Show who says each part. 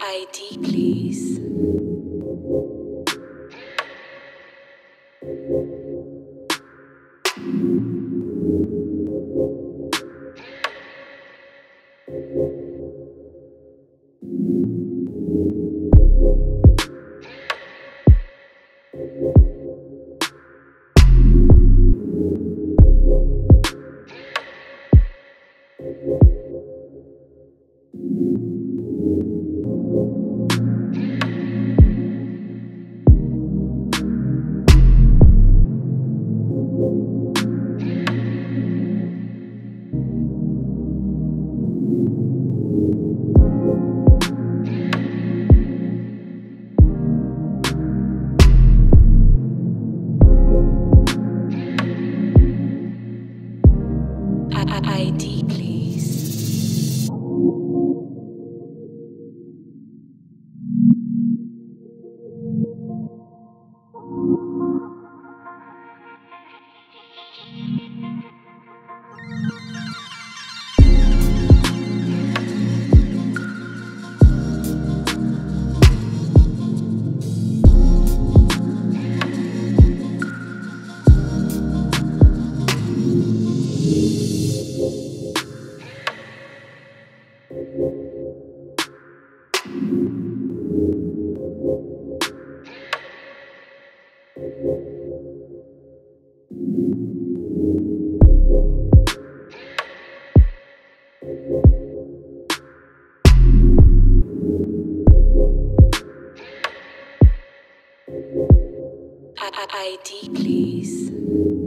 Speaker 1: ID, please. I- ID, ID, please.